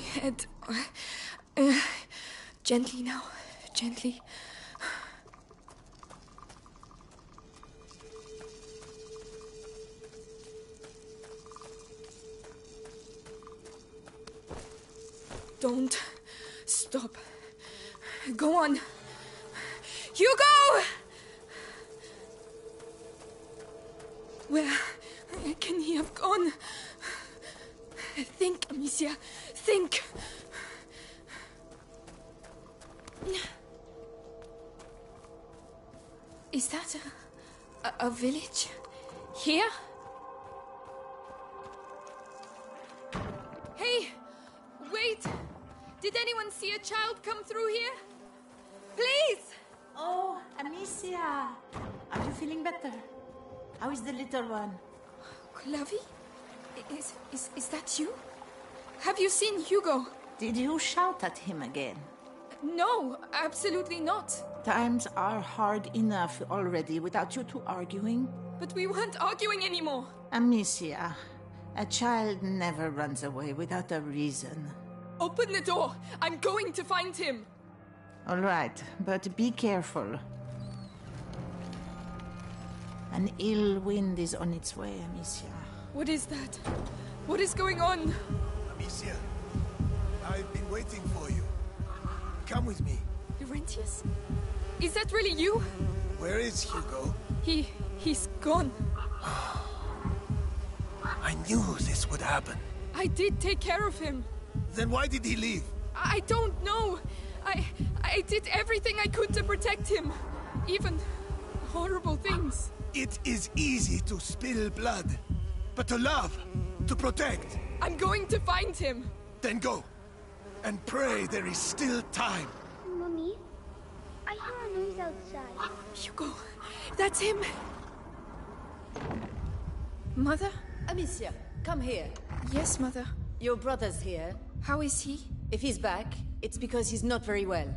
Head. Gently now, gently. Don't stop. Go on. Hugo! A, village? Here? Hey! Wait! Did anyone see a child come through here? Please! Oh, Amicia! Are you feeling better? How is the little one? Clavy? Is, is, is that you? Have you seen Hugo? Did you shout at him again? No, absolutely not. Times are hard enough already without you two arguing. But we weren't arguing anymore. Amicia, a child never runs away without a reason. Open the door. I'm going to find him. All right, but be careful. An ill wind is on its way, Amicia. What is that? What is going on? Amicia, I've been waiting for you. Come with me. Laurentius? Is that really you? Where is Hugo? He. he's gone. I knew this would happen. I did take care of him. Then why did he leave? I don't know. I. I did everything I could to protect him. Even horrible things. It is easy to spill blood. But to love, to protect. I'm going to find him. Then go. And pray there is still time. Mummy, I hear a noise outside. Ah, Hugo, that's him. Mother? Amicia, come here. Yes, Mother. Your brother's here. How is he? If he's back, it's because he's not very well.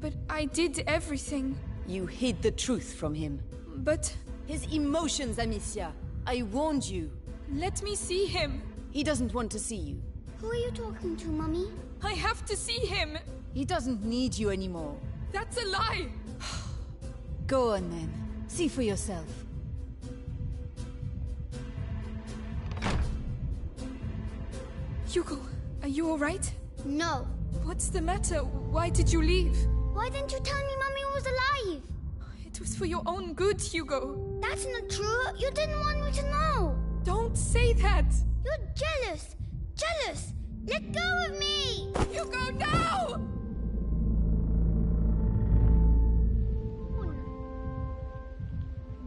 But I did everything. You hid the truth from him. But. His emotions, Amicia. I warned you. Let me see him. He doesn't want to see you. Who are you talking to, Mummy? I have to see him. He doesn't need you anymore. That's a lie. Go on then. See for yourself. Hugo, are you alright? No. What's the matter? Why did you leave? Why didn't you tell me Mummy was alive? It was for your own good, Hugo. That's not true. You didn't want me to know. Don't say that. You're jealous. Jealous. Let go of me. Hugo, no!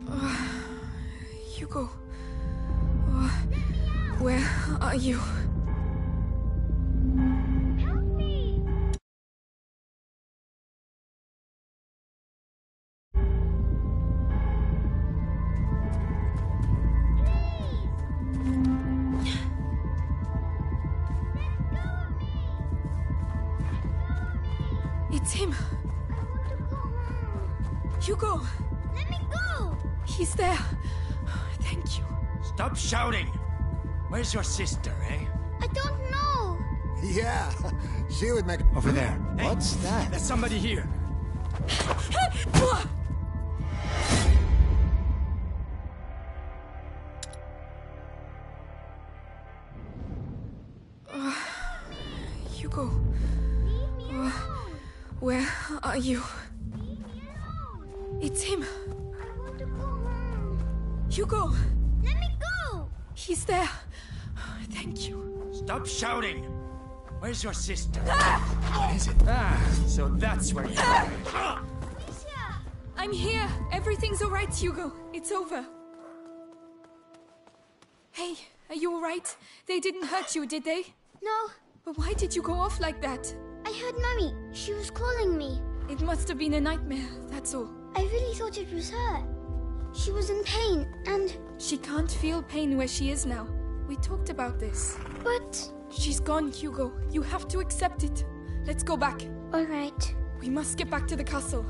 Uh, Hugo. Uh, where are you? Where's your sister, eh? I don't know. Yeah, she would make. Over there. Hey, What's that? There's somebody here. Hugo, uh, where are you? It's him. I want to go home. Hugo, Let me go. he's there. Thank you. Stop shouting! Where's your sister? What is it? Ah, so that's where you are. Amicia. I'm here. Everything's all right, Hugo. It's over. Hey, are you all right? They didn't hurt you, did they? No, But why did you go off like that? I heard Mummy. She was calling me. It must have been a nightmare, that's all. I really thought it was her. She was in pain, and. She can't feel pain where she is now. We talked about this. But. She's gone, Hugo. You have to accept it. Let's go back. Alright. We must get back to the castle.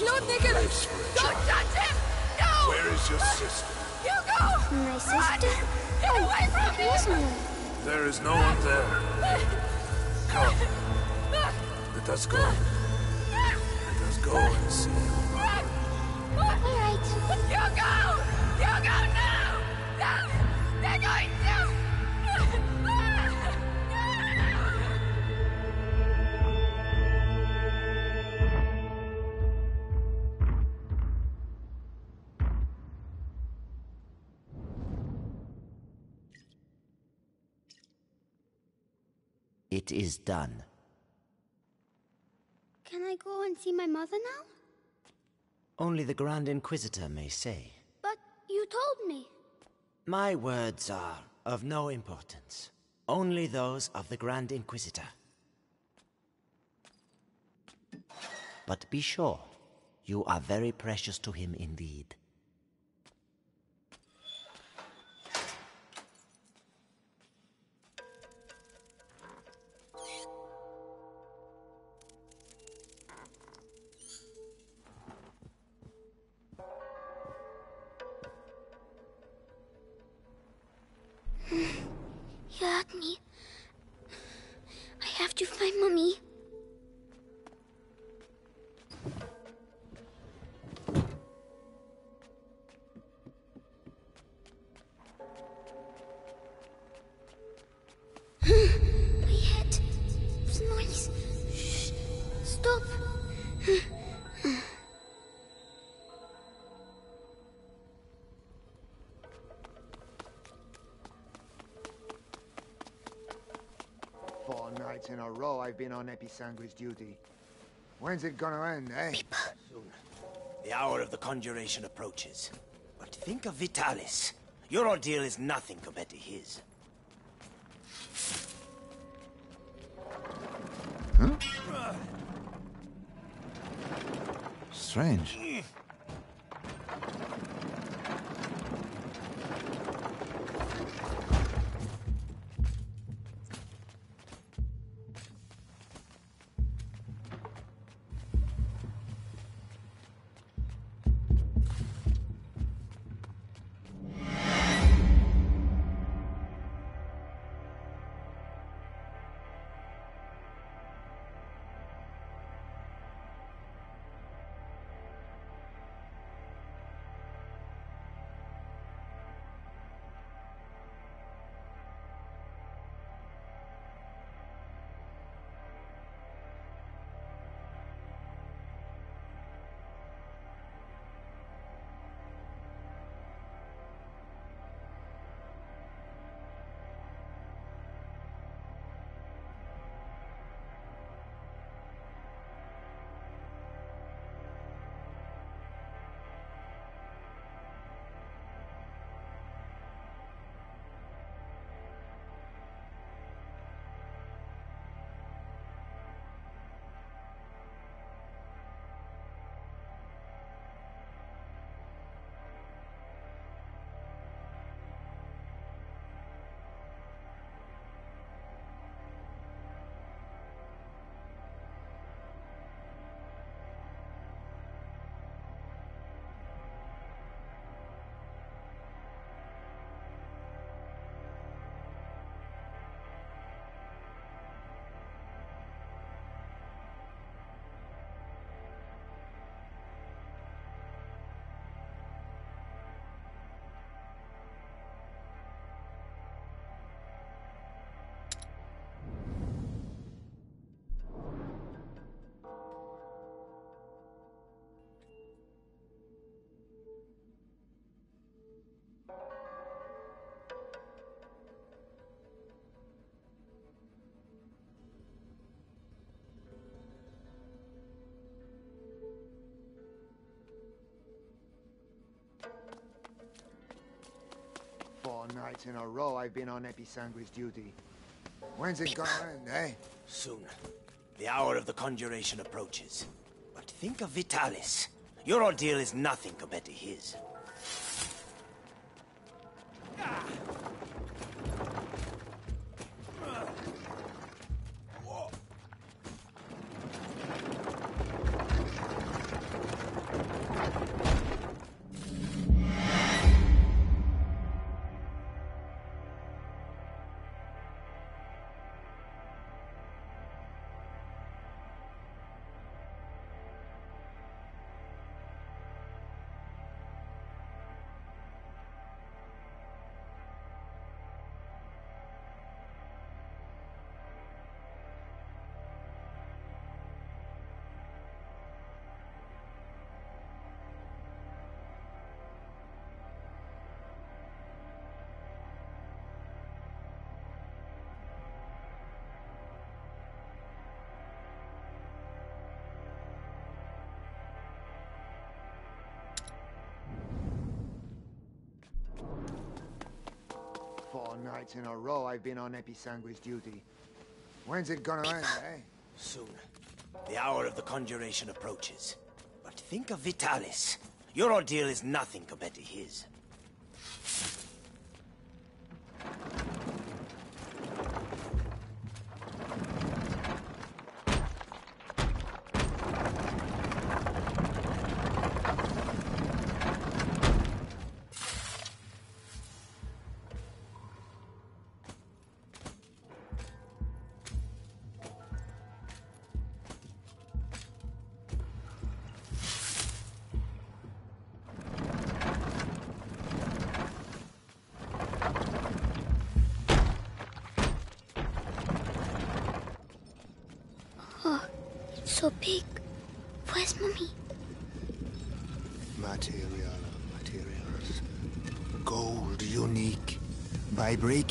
No! This is no, no Nicholas! place for a Don't touch him! No! Where is your sister? Hugo! My Run! sister? Get away from It me! wasn't. There is no one there. Come, let us go. Let us go and see. All right. Hugo! Hugo, no! No! They're going is done. Can I go and see my mother now? Only the Grand Inquisitor may say. But you told me. My words are of no importance. Only those of the Grand Inquisitor. But be sure, you are very precious to him indeed. Mummy. I've been on Episanguis duty. When's it gonna end, eh? Soon. The hour of the conjuration approaches. But think of Vitalis. Your ordeal is nothing compared to his. Strange. Nights in a row I've been on Episanguis duty. When's it gonna end, eh? Soon. The hour of the conjuration approaches. But think of Vitalis. Your ordeal is nothing compared to his. Nights in a row I've been on Episanguis duty. When's it gonna end, eh? Soon. The hour of the conjuration approaches. But think of Vitalis. Your ordeal is nothing compared to his.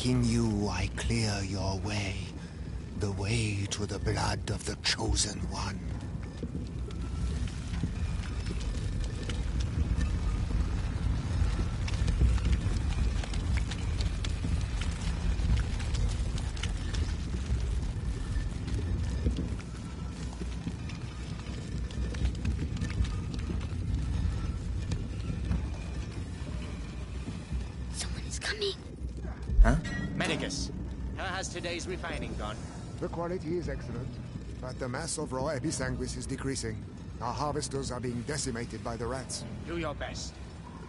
By you, I clear your way. The way to the blood of the chosen one. Someone is coming. Medicus, how has today's refining gone? The quality is excellent, but the mass of raw episanguis is decreasing. Our harvesters are being decimated by the rats. Do your best.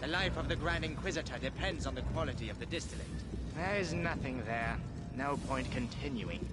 The life of the Grand Inquisitor depends on the quality of the distillate. There is nothing there. No point continuing.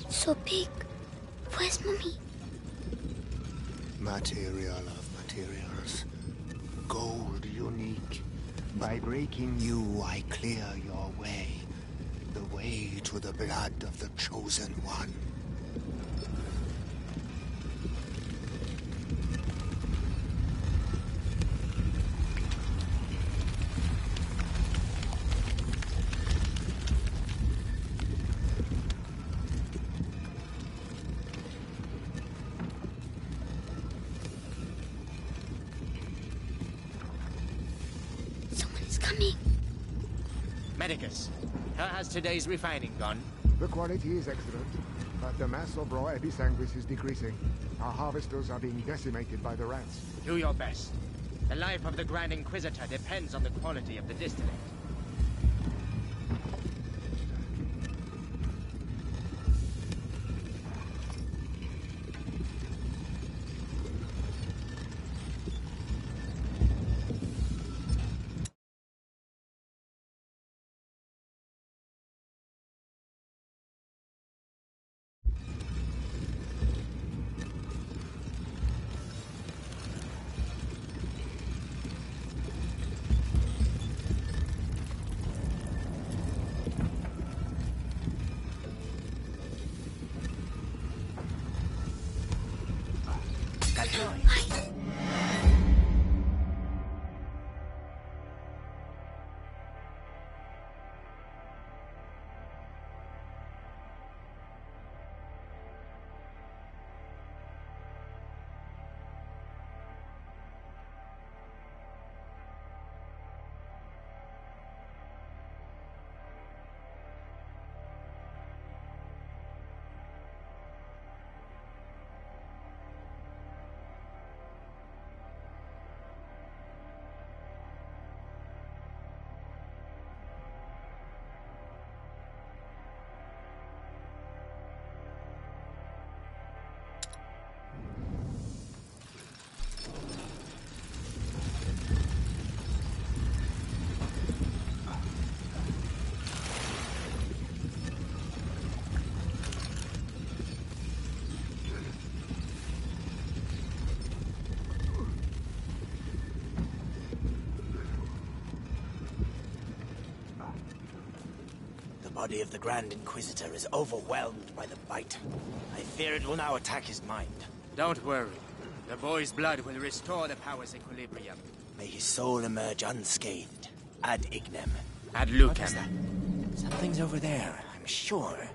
It's so big. Where's mommy? Material of materials. Gold unique. By breaking you, I clear your way. The way to the blood of the chosen one. Today's refining gone? The quality is excellent, but the mass of raw episanguis is decreasing. Our harvesters are being decimated by the rats. Do your best. The life of the Grand Inquisitor depends on the quality of the distillate. Body of the Grand Inquisitor is overwhelmed by the bite. I fear it will now attack his mind. Don't worry. The boy's blood will restore the power's equilibrium. May his soul emerge unscathed. Ad ignem. Ad lucem. Something's over there, I'm sure.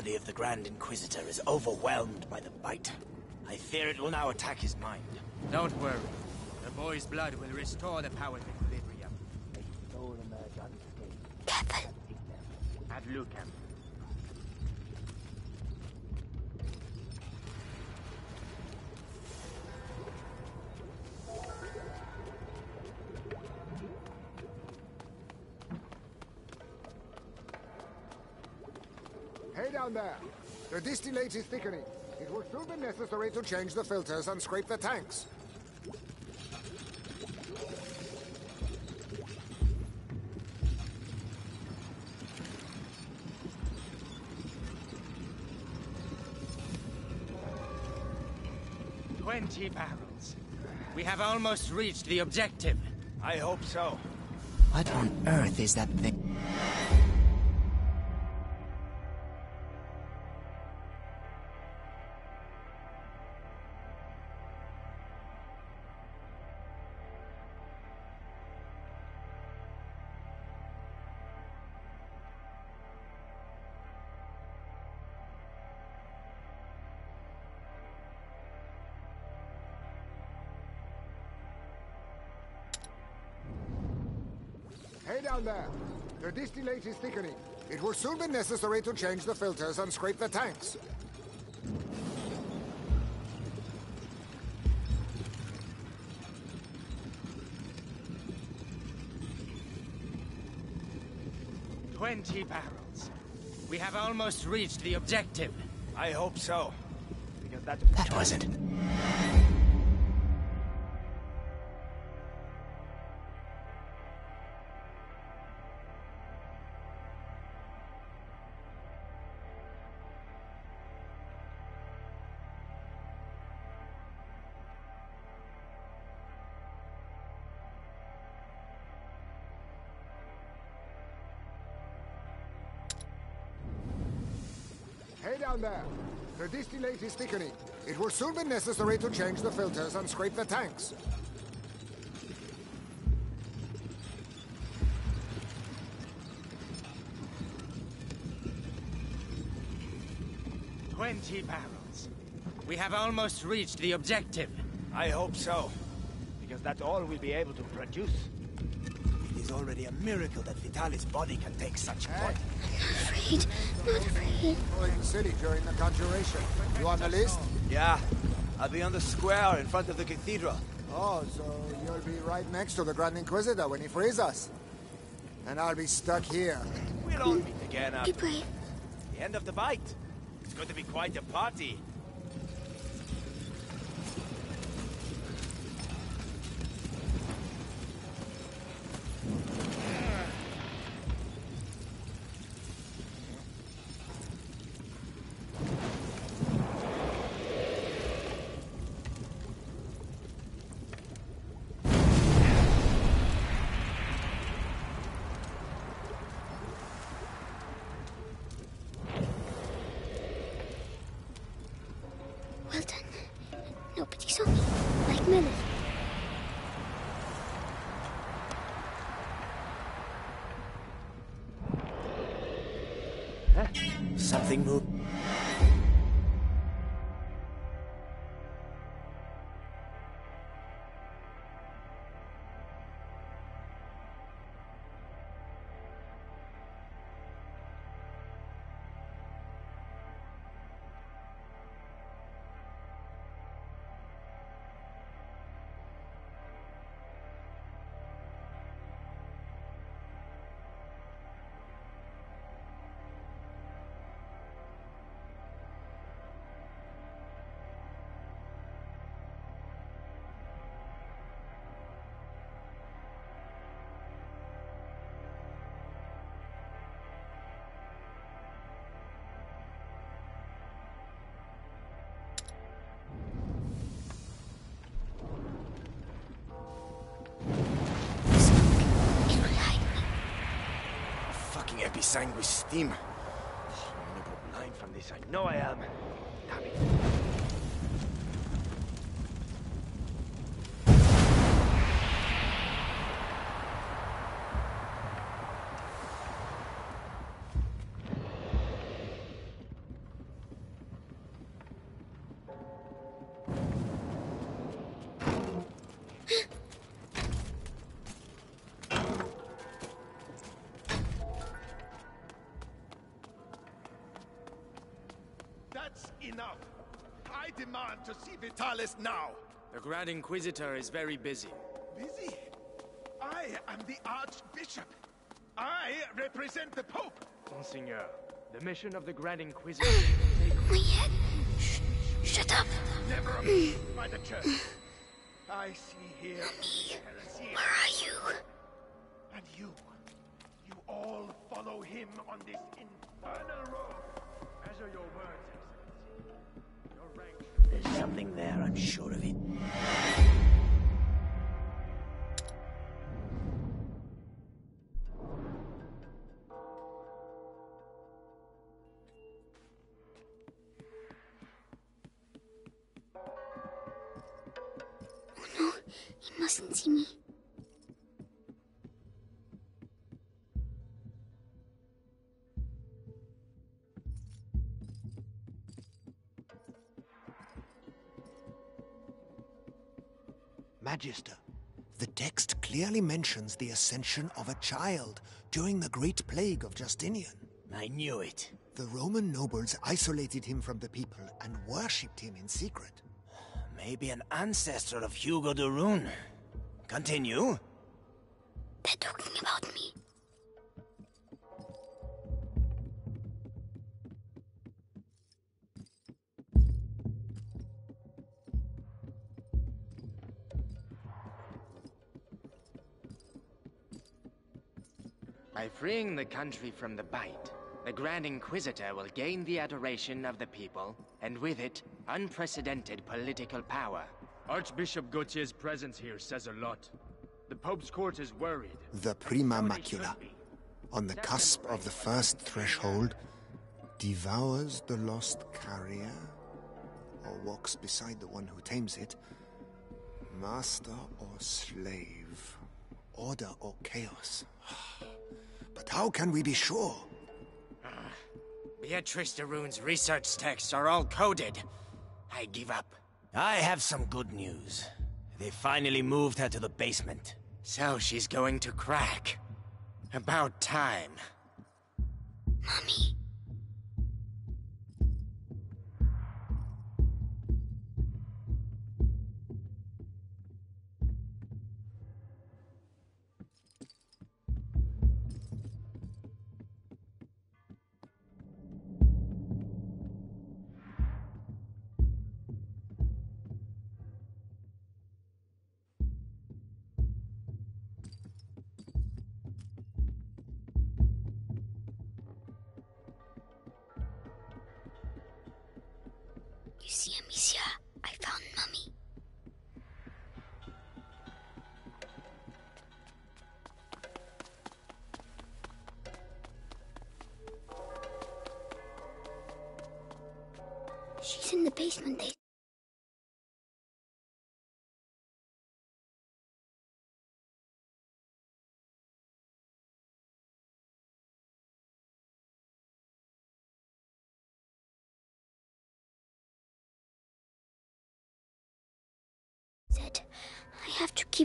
Body of the Grand Inquisitor is overwhelmed by the bite. I fear it will now attack his mind. Don't worry. The boy's blood will restore the power power's equilibrium. May his soul emerge unscathed. Ad ignem. Down there. The distillate is thickening. It will soon be necessary to change the filters and scrape the tanks. Twenty barrels. We have almost reached the objective. I hope so. What on earth is that thing? The distillate is thickening. It will soon be necessary to change the filters and scrape the tanks. Twenty barrels. We have almost reached the objective. I hope so. Because that That was down there. The distillate is thickening. It will soon be necessary to change the filters and scrape the tanks. Twenty barrels. We have almost reached the objective. I hope so. Because that's all we'll be able to produce. It is already a miracle that Vitalis' body can take such eh? blood. Afraid. Not afraid. Going to city during the conjuration. You on the list? Yeah, I'll be on the square in front of the cathedral. Oh, so you'll be right next to the Grand Inquisitor when he frees us. And I'll be stuck here. We'll all meet again Be after brave. the end of the bite. It's going to be quite a party. Fucking episanguis steam. I'm gonna go blind from this. I know I am. Demand to see Vitalis now. The Grand Inquisitor is very busy. Busy? I am the Archbishop. I represent the Pope. Monseigneur, the mission of the Grand Inquisitor is My head. Shh. Shut up. Never approved by the Church. I see here heresy. Where are you? And you, you all follow him on this infernal road. Measure your words, Excellency. Your rank There's something there, I'm sure of it. Magister, the text clearly mentions the ascension of a child during the Great Plague of Justinian. I knew it. The Roman nobles isolated him from the people and worshipped him in secret. Maybe an ancestor of Hugo de Rune. Continue. By freeing the country from the Bite, the Grand Inquisitor will gain the adoration of the people, and with it, unprecedented political power. Archbishop Gautier's presence here says a lot. The Pope's court is worried. The Prima Macula, on the cusp of the first threshold, devours the lost carrier, or walks beside the one who tames it, master or slave, order or chaos. But how can we be sure? Ah, Beatrice de Rune's research texts are all coded. I give up. I have some good news. They finally moved her to the basement. So she's going to crack. About time. Mommy.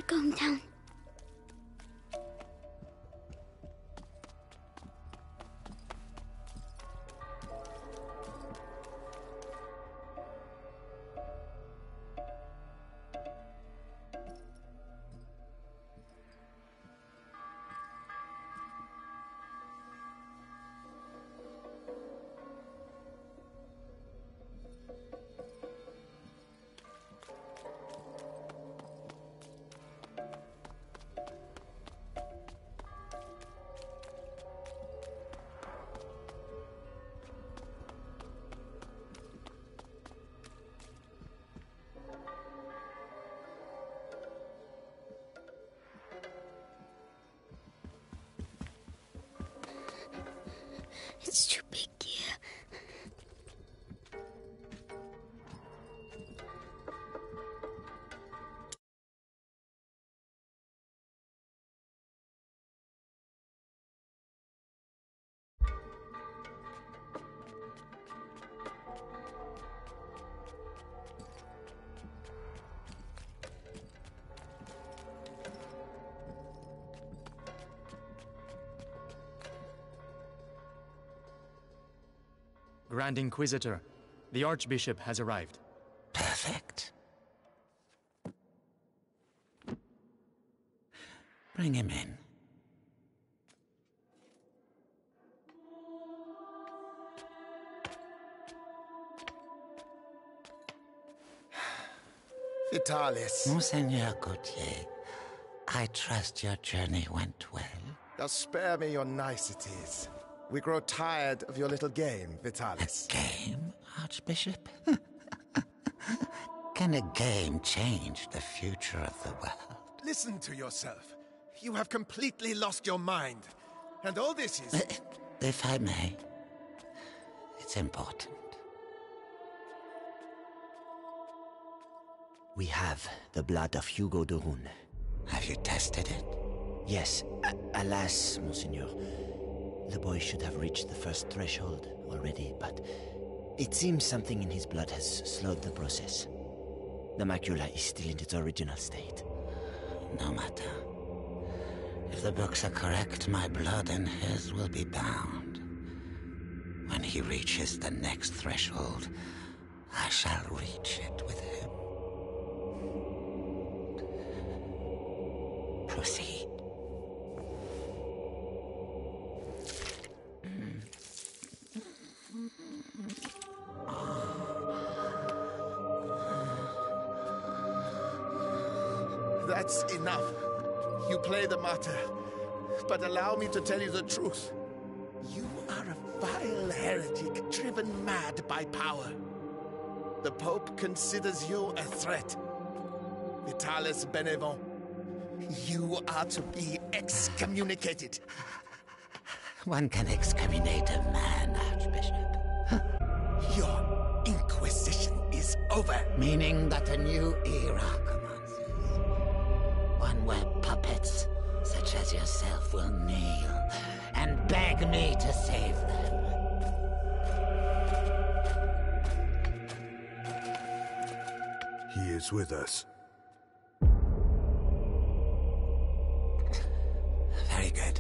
Going down. Grand Inquisitor, the Archbishop has arrived. Perfect. Bring him in. Vitalis. Monseigneur Gautier, I trust your journey went well. Now spare me your niceties. We grow tired of your little game, Vitalis. A game, Archbishop? Can a game change the future of the world? Listen to yourself. You have completely lost your mind. And all this is. If I may, it's important. We have the blood of Hugo de Rune. Have you tested it? Yes. A- alas, Monseigneur. The boy should have reached the first threshold already, but it seems something in his blood has slowed the process. The macula is still in its original state. No matter. If the books are correct, my blood and his will be bound. When he reaches the next threshold, I shall reach it with him. Proceed. But allow me to tell you the truth. You are a vile heretic driven mad by power. The Pope considers you a threat. Vitalis Benevent, you are to be excommunicated. One can excommunicate a man, Archbishop. Your Inquisition is over. Meaning that a new era yourself, will kneel and beg me to save them. He is with us. Very good.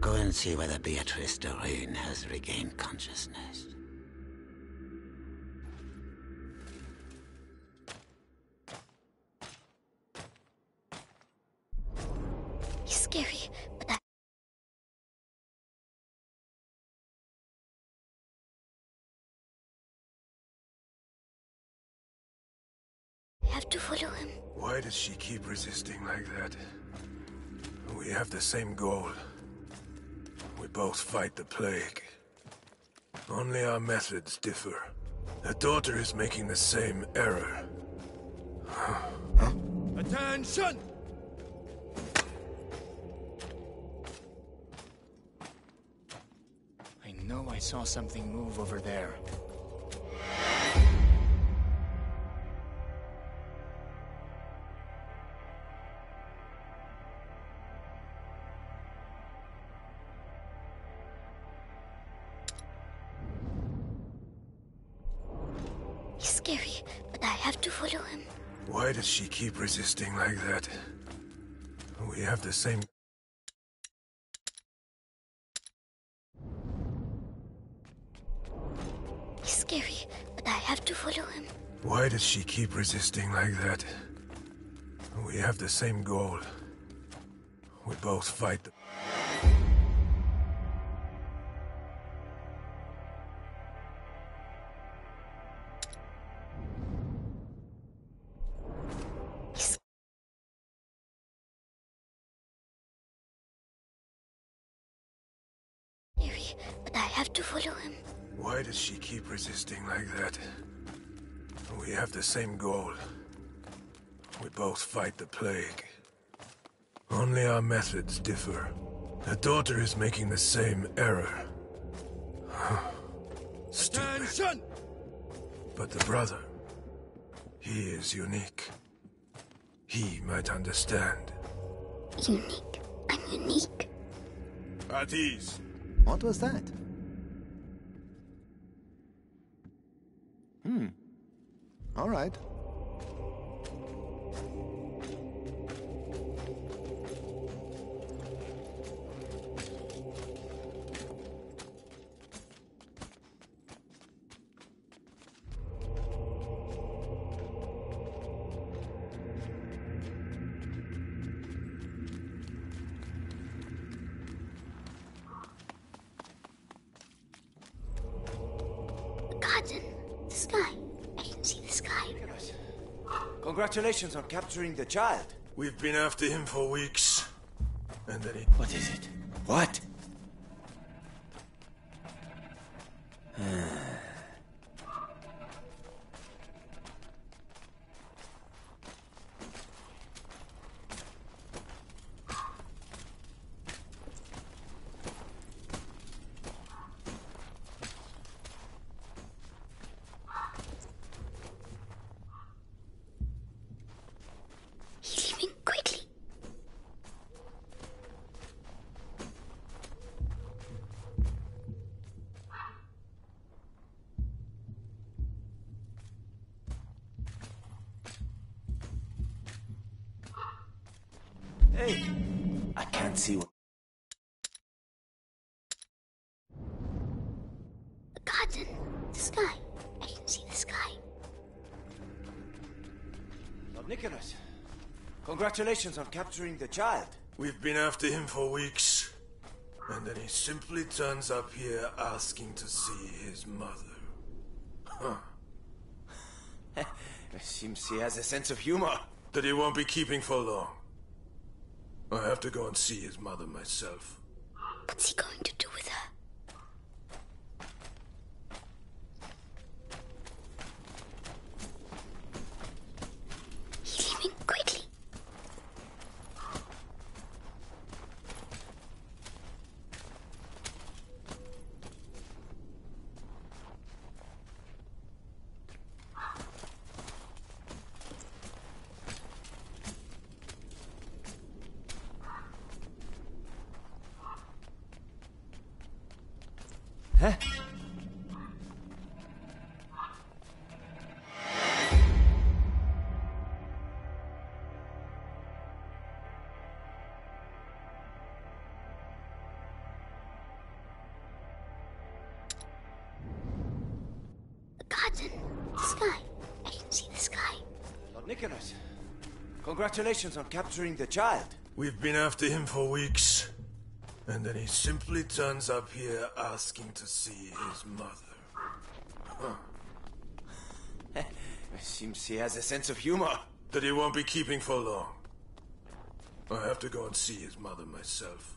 Go and see whether Beatrice de Rune has regained consciousness. To follow him. Why does she keep resisting like that? We have the same goal. We both fight the plague. Only our methods differ. Her daughter is making the same error. Attention! I know I saw something move over there. He's scary, but I have to follow him. Why does she keep resisting like that? We have the same... He's scary, but I have to follow him. Why does she keep resisting like that? We have the same goal. We both fight she resisting like that? We have the same goal. We both fight the plague. Only our methods differ. The daughter is making the same error. Stupid. But the brother, he is unique. He might understand. Unique. I'm unique. At ease. What was that? Hmm. All right. Congratulations on capturing the child. We've been after him for weeks. And then he... What is it? What? Hey, I can't see what. The garden. The sky. I can see the sky. Lord Nicholas, congratulations on capturing the child. We've been after him for weeks. And then he simply turns up here asking to see his mother. Huh. Seems he has a sense of humor. That he won't be keeping for long. I have to go and see his mother myself. What's he going to do congratulations on capturing the child. We've been after him for weeks. And then he simply turns up here asking to see his mother. Huh. Seems he has a sense of humor. That he won't be keeping for long. I have to go and see his mother myself.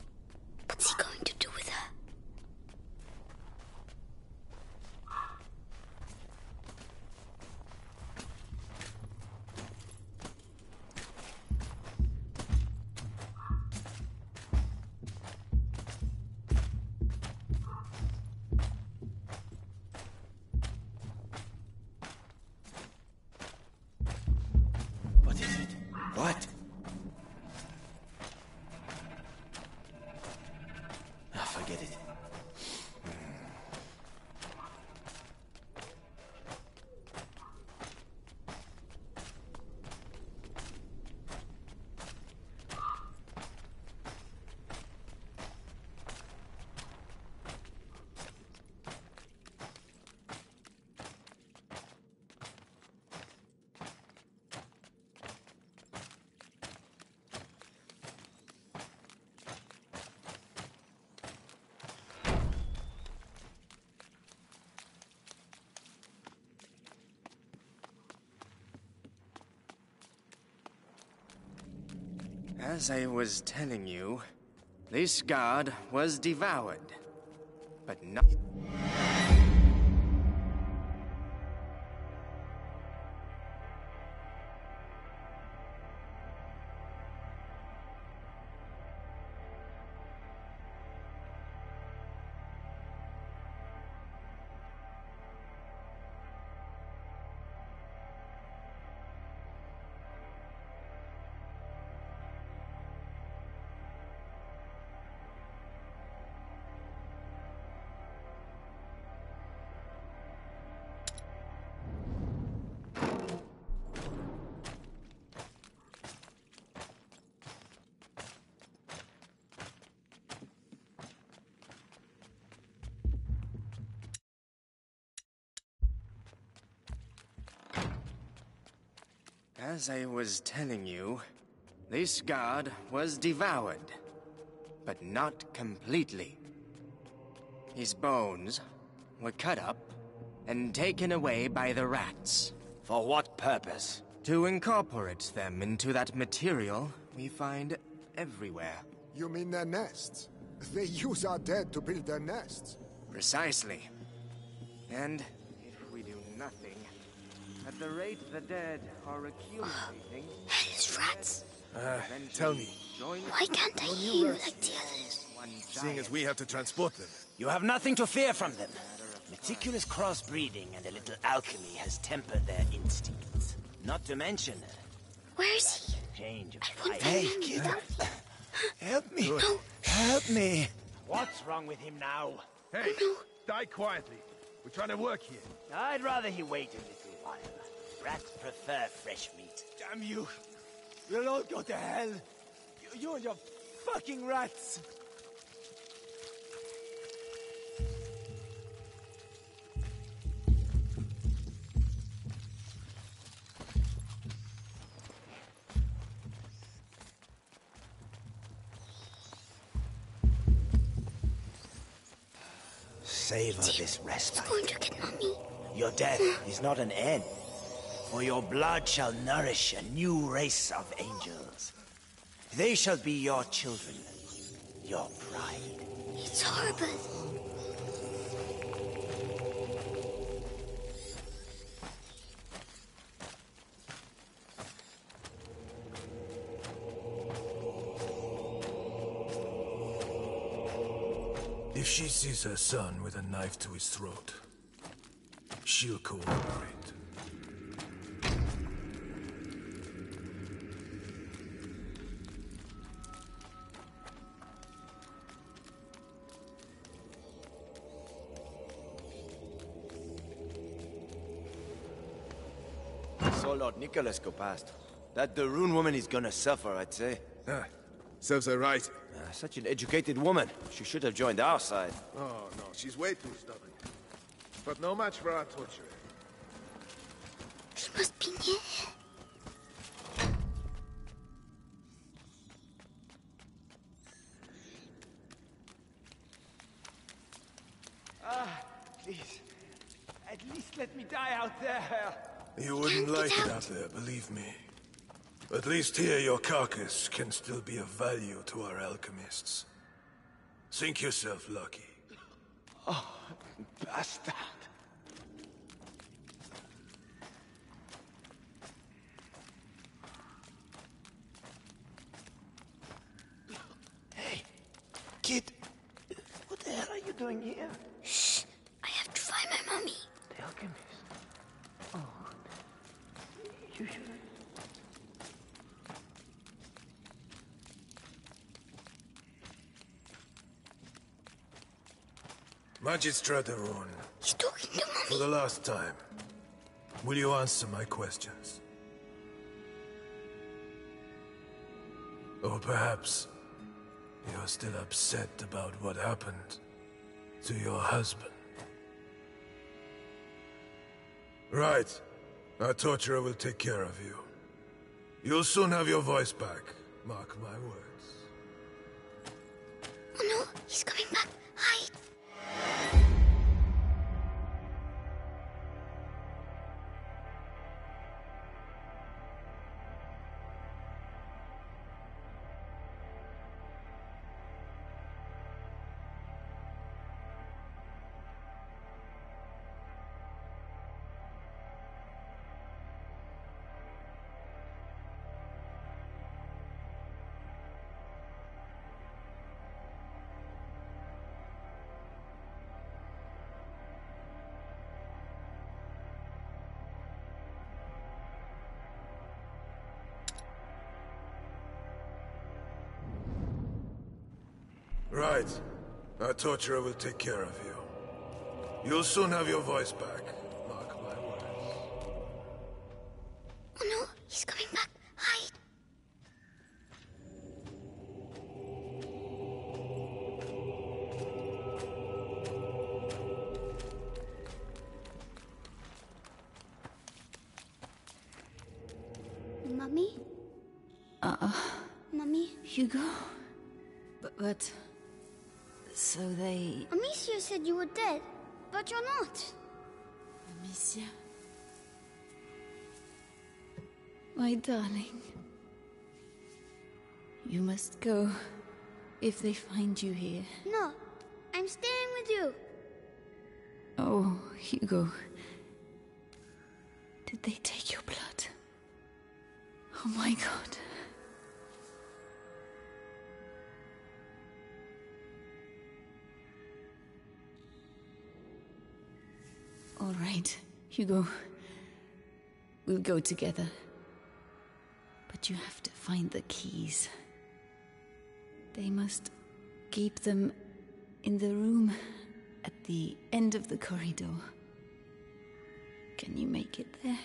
As I was telling you, this god was devoured. As I was telling you, this god was devoured, but not completely. His bones were cut up and taken away by the rats. For what purpose? To incorporate them into that material we find everywhere. You mean their nests? They use our dead to build their nests. Precisely. And if we do nothing, at the rate the dead are accumulating... Hellish rats. Uh, tell me, Why can't I hear like the others? seeing as we have to transport them, You have nothing to fear from them. Meticulous crossbreeding and a little alchemy has tempered their instincts. Not to mention... Where is he? Change of I want Hey, kid. Help me. No. Help me. What's wrong with him now? Hey, die quietly. We're trying to work here. I'd rather he wait a little while. Rats prefer fresh meat. Damn you! We'll all go to hell. You, you and your fucking rats. Savor this respite. going to get mommy. Your death is not an end, for your blood shall nourish a new race of angels. They shall be your children, your pride. It's horrible. If she sees her son with a knife to his throat, she'll cooperate. Nicholas go past. That the Rune woman is gonna suffer, I'd say. Ah, serves her right. Uh, such an educated woman. She should have joined our side. Oh, no, she's way too stubborn. But no match for our torturer. He must be near. Ah, please. At least let me die out there. You wouldn't there, believe me. At least here your carcass can still be of value to our alchemists. Think yourself lucky. Oh, bastard. Hey, kid. What the hell are you doing here? Shh. I have to find my mommy. The alchemist. Oh. You should. Magistrate Arun, He's talking to for the last time, will you answer my questions? Or perhaps you're still upset about what happened to your husband. Right. Our torturer will take care of you. You'll soon have your voice back. Mark my words. Torturer will take care of you. You'll soon have your voice back. My darling. You must go. If they find you here. No, I'm staying with you. Oh, Hugo. Did they take your blood? Oh my god. All right, Hugo. We'll go together. But you have to find the keys. They must keep them in the room at the end of the corridor. Can you make it there?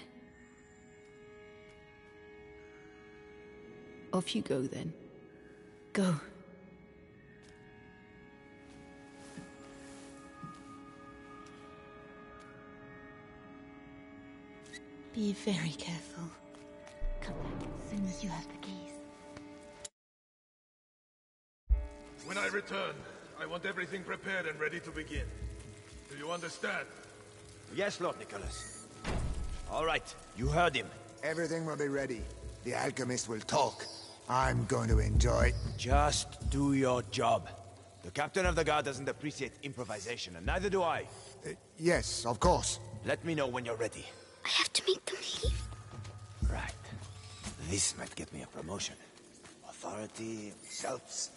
Off you go then. Go. Be very careful. Come back as soon as you have the keys. When I return, I want everything prepared and ready to begin. Do you understand? Yes, Lord Nicholas. All right, you heard him. Everything will be ready. The alchemist will talk. I'm going to enjoy. It. Just do your job. The captain of the guard doesn't appreciate improvisation, and neither do I. Uh, yes, of course. Let me know when you're ready. I have to make them leave. Right. This might get me a promotion. Authority, selves.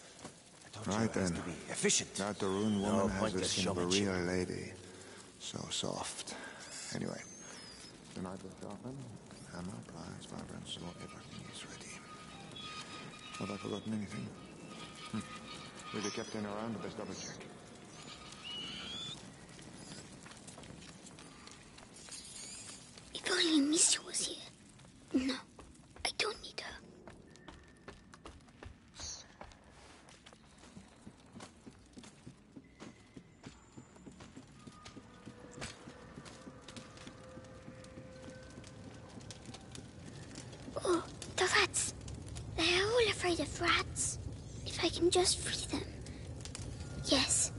I told Right you it then. to be efficient. That the rune No woman has the pointless a showmanship. real lady. So soft. Anyway, the night will sharpen. Hammer, pliers, vibrant saw, everything is ready. Have I forgotten anything? Hmm. With the captain around, the best double check. Only Amicia was here. No, I don't need her. Oh, the rats. They are all afraid of rats. If I can just free them. Yes.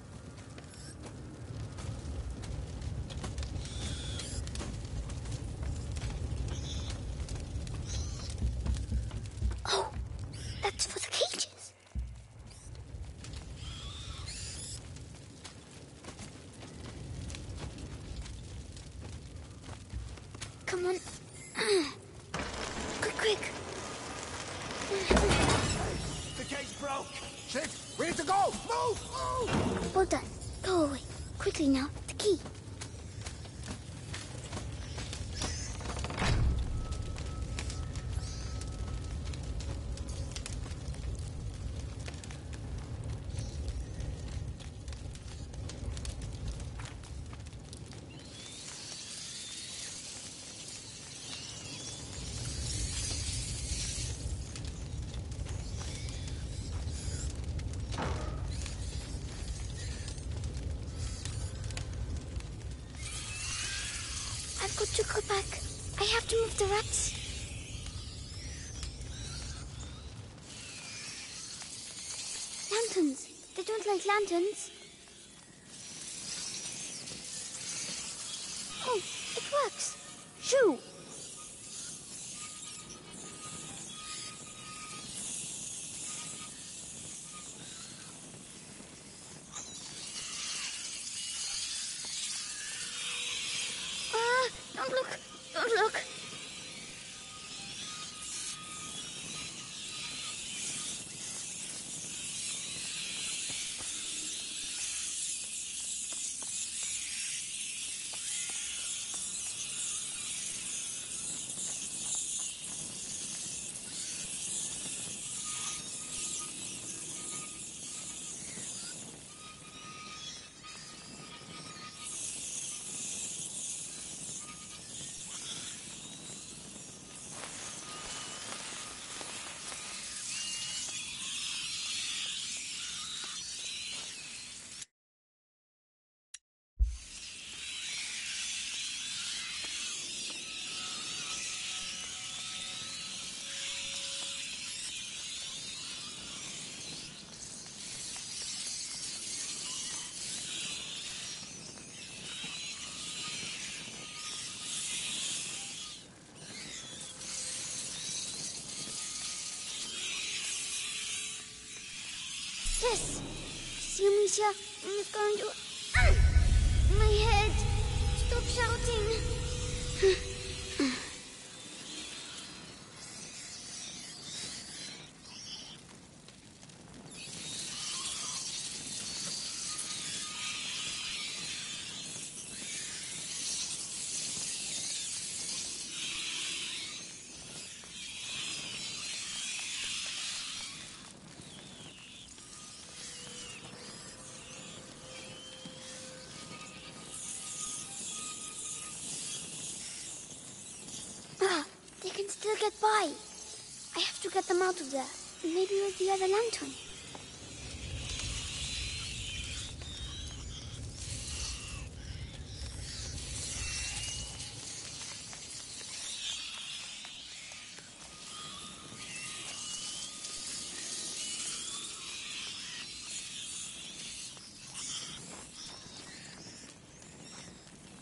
Oh, that's for the cages. Come on. Quick, quick. The cage broke! Shit! We need to go! Move! Move! Well done. Go away. Quickly now. The key. I've got to go back. I have to move the rats. Lanterns. They don't like lanterns. Oh, it works. Shoo. Ah, don't look. Don't look. Tess! See, Amicia, I'm going get by. I have to get them out of there. Maybe with the other lantern.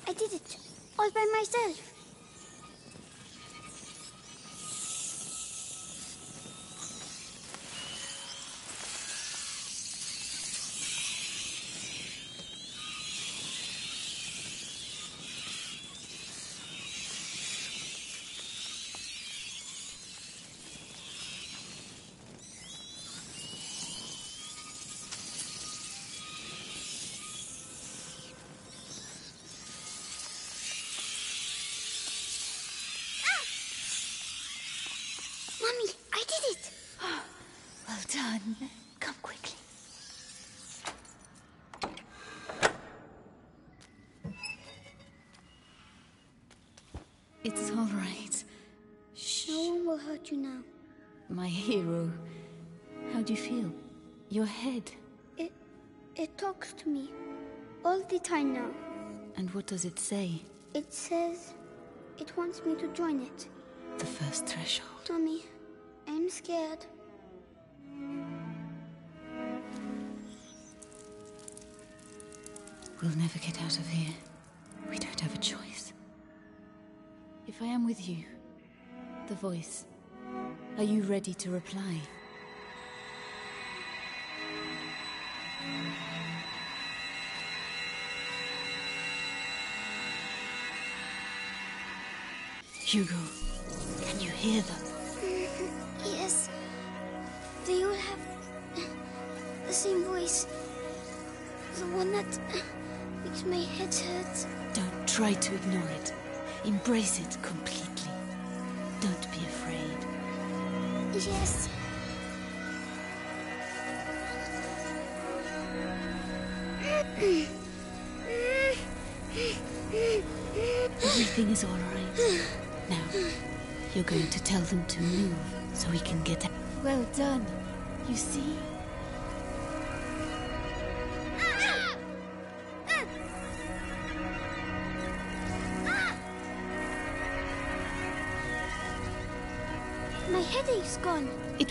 I did it. All by myself. Mommy, I did it! Well done. Come quickly. It's all right. No one will hurt you now. My hero. How do you feel? Your head. It it talks to me all the time now. And what does it say? It says it wants me to join it. The first threshold. Tommy, I'm scared. We'll never get out of here. We don't have a choice. If I am with you, the voice, are you ready to reply? Hugo, can you hear them? Yes. They all have the same voice. The one that makes my head hurt. Don't try to ignore it. Embrace it completely. Don't be afraid. Yes. Everything is all right. Now, you're going to tell them to move so we can get out. Well done. You see?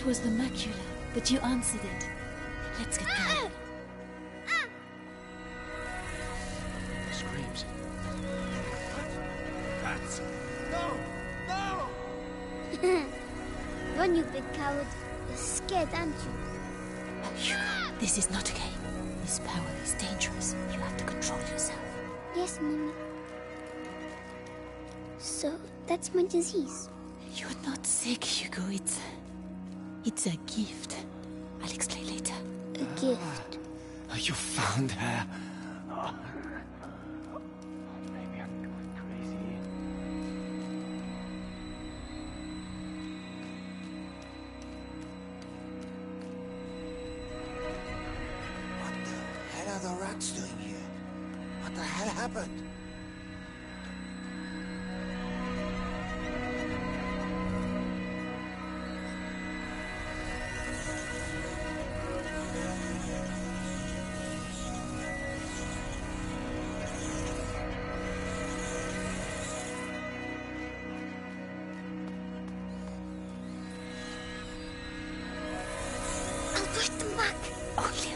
It was the macula, but you answered it. Let's get going. Screams. Rats! No! No! Run, you big coward. You're scared, aren't you? This is not a game. This power is dangerous. You have to control yourself. Yes, Mommy. So, that's my disease. You're not sick, Hugo. It's. It's a gift. I'll explain later. A gift. Oh, you found her.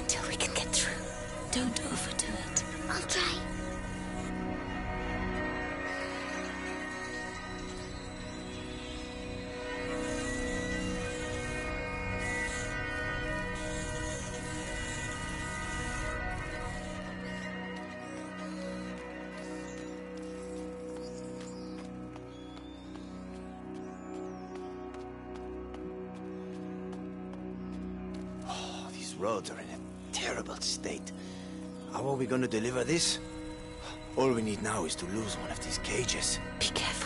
Until we can get through. Don't overdo it. I'll try. Oh, roads are state. How are we gonna deliver this? All we need now is to lose one of these cages. Be careful.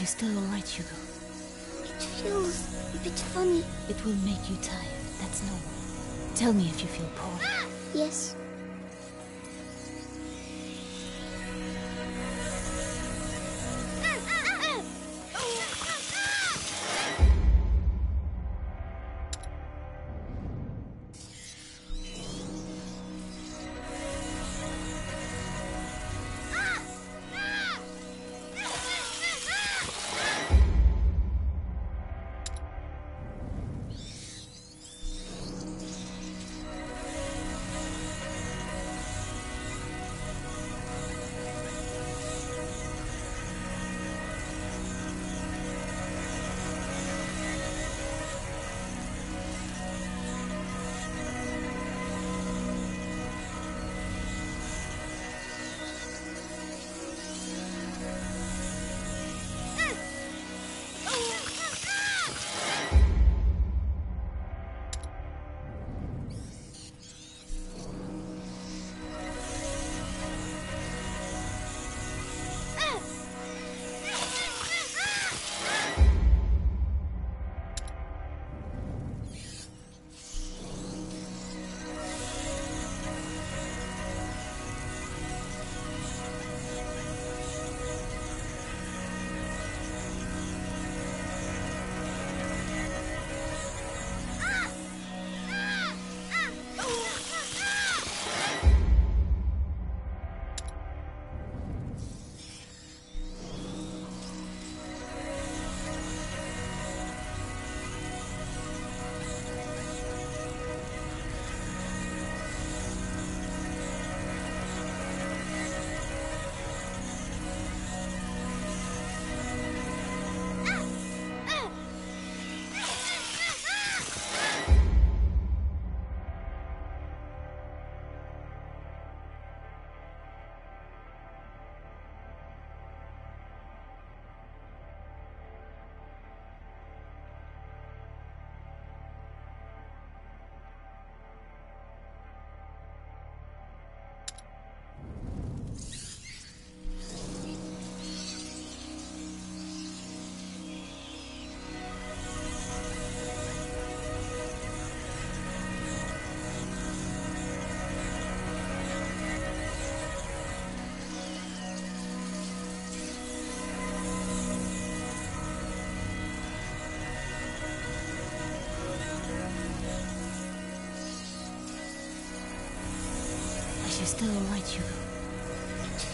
Are you still alright, Hugo? It feels a bit funny. It will make you tired. That's normal. Tell me if you feel poor. Yes.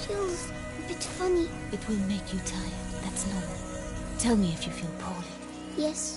Feels a bit funny. It will make you tired. That's normal. Tell me if you feel poorly. Yes.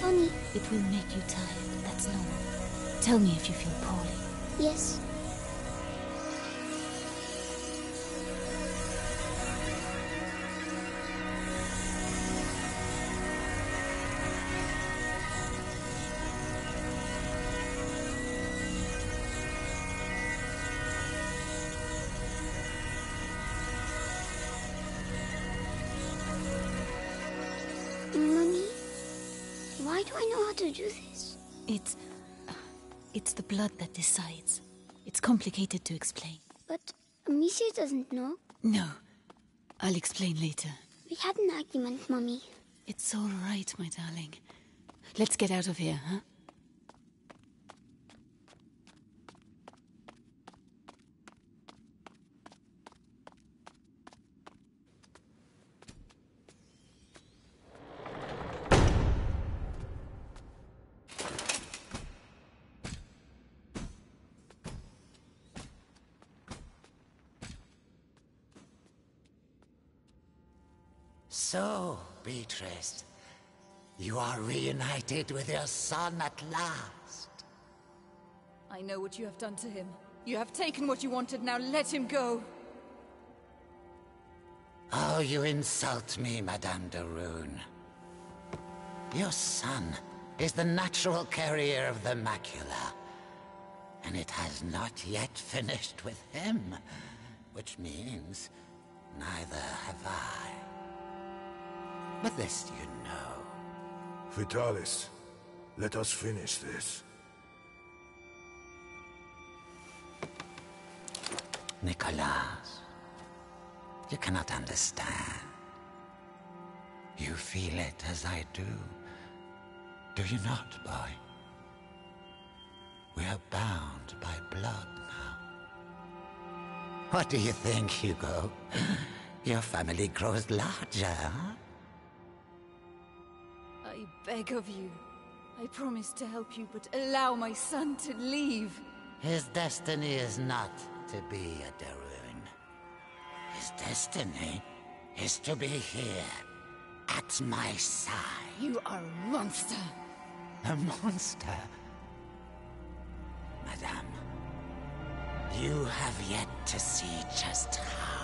Funny. It will make you tired. That's normal. Tell me if you feel poorly. Yes. To do this? It's. uh, It's the blood that decides. It's complicated to explain. But Amicia doesn't know. No. I'll explain later. We had an argument, Mummy. It's all right, my darling. Let's get out of here, huh? So, Beatrice, you are reunited with your son at last. I know what you have done to him. You have taken what you wanted, now let him go. Oh, you insult me, Madame de Rune. Your son is the natural carrier of the macula. And it has not yet finished with him. Which means neither have I. But this you know. Vitalis, let us finish this. Nicholas, you cannot understand. You feel it as I do. Do you not, boy? We are bound by blood now. What do you think, Hugo? Your family grows larger, huh? I beg of you. I promise to help you, but allow my son to leave. His destiny is not to be a de Rune. His destiny is to be here, at my side. You are a monster. A monster? Madame, you have yet to see just how.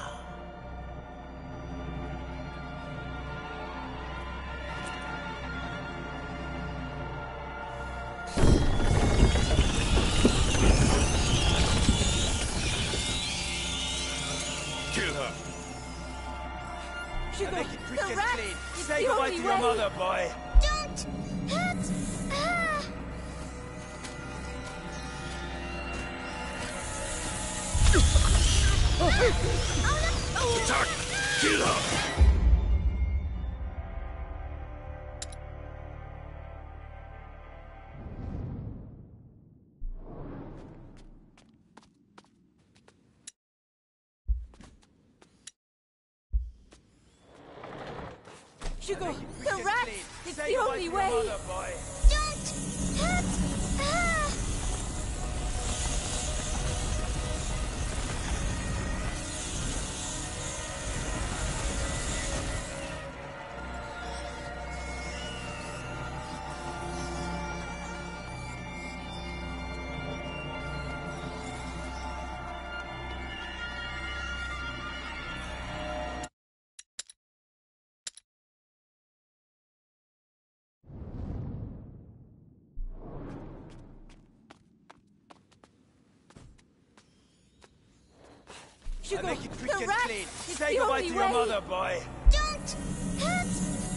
Hugo, make it quick and clean. It's Say goodbye to way! your mother, boy. Don't hurt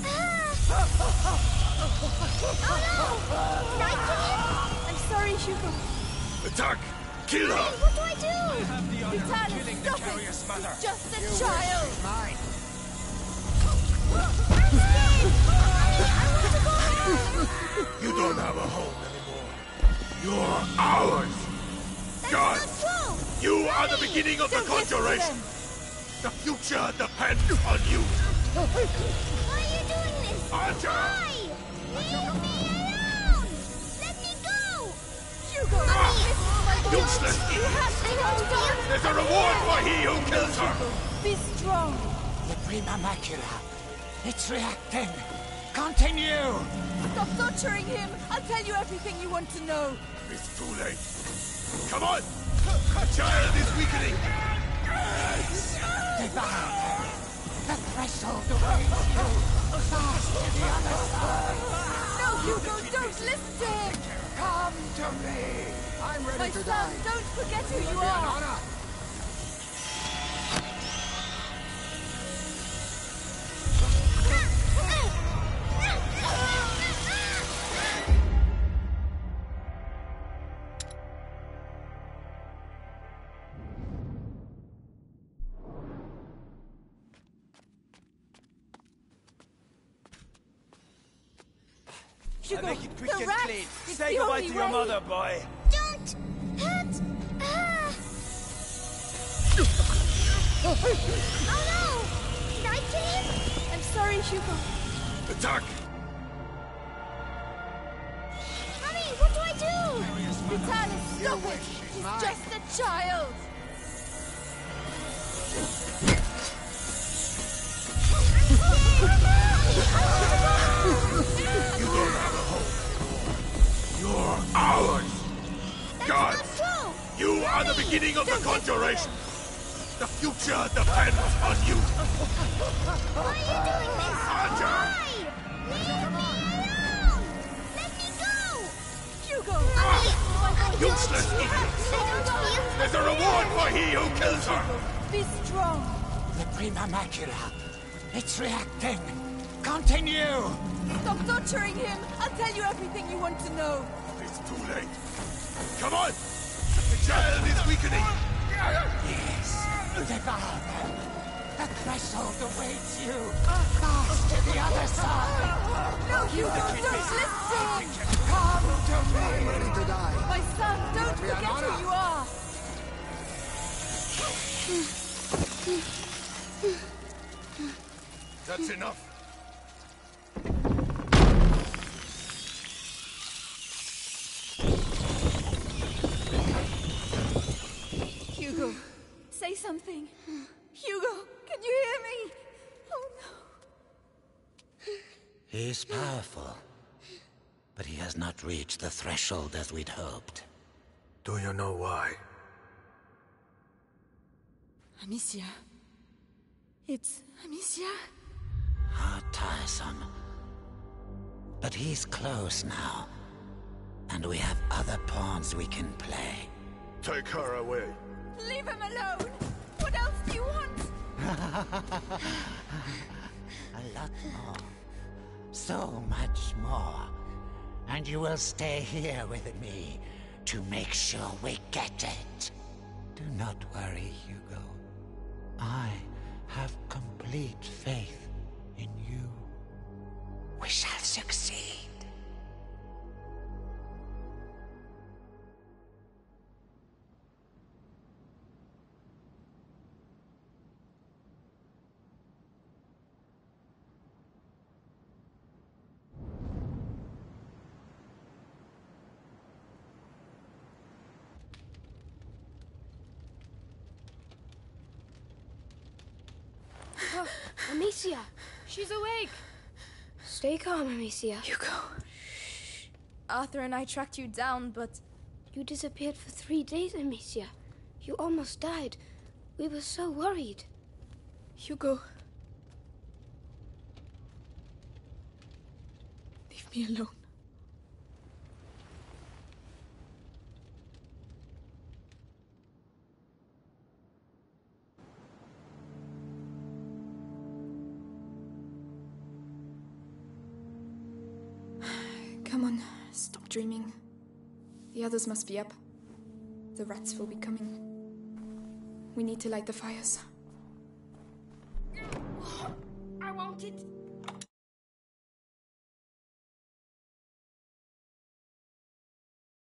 her! Oh, I'm sorry, Hugo. Attack! Kill her! What do I do? Have the honor of killing the stop carrier's it! mother. He's just a child! Mine. You don't have a home anymore. You're ours! God! You are the beginning of the Don't listen conjuration! The future depends on you! Why are you doing this? Archer! Why? Leave me alone! Let me go! Hugo, Ah! listen to my voice. Useless You idiot! have to go! There's a reward for he who kills her! Be strong! The prima macula. It's reacting. Continue! Stop torturing him! I'll tell you everything you want to know! It's too late. Come on! The child is weakening! The threshold awaits you. Fast to the other side. No, Hugo, don't listen to him! Come to me. I'm ready My to son, die. don't forget who you are! Say goodbye to your mother, boy. Don't hurt her! Oh no! Did I kill him? I'm sorry, Hugo. Attack! Mommy, what do I do? Vitalis, stop it! He's just a child! You You're ours! God! You are the beginning of the conjuration! The future depends on you! Why are you doing this? Roger! Why? Leave me alone! Let me go! Hugo! Ah, useless idiot! There's a reward for he who kills her! Be strong! The prima macula. It's reacting. Continue. Stop torturing him! I'll tell you everything you want to know! It's too late. Come on! The child is weakening! Yes. Devour them. The threshold awaits you. Fast to the other side. No, Hugo, don't listen to him! Come to me. I'm ready to die. My son, don't Will it be an forget who you are! That's enough. Something. Hugo, can you hear me? Oh no. He is powerful, but he has not reached the threshold as we'd hoped. Do you know why? Amicia. It's Amicia. How tiresome. But he's close now. And we have other pawns we can play. Take her away. Leave him alone! What else do you want? A lot more. So much more. And you will stay here with me to make sure we get it. Do not worry, Hugo. I have complete faith in you. We shall succeed. Amicia, she's awake. Stay calm, Amicia. Hugo. Arthur and I tracked you down, but You disappeared for three days, Amicia. You almost died. We were so worried. Hugo. Leave me alone. Dreaming. The others must be up. The rats will be coming. We need to light the fires. I wanted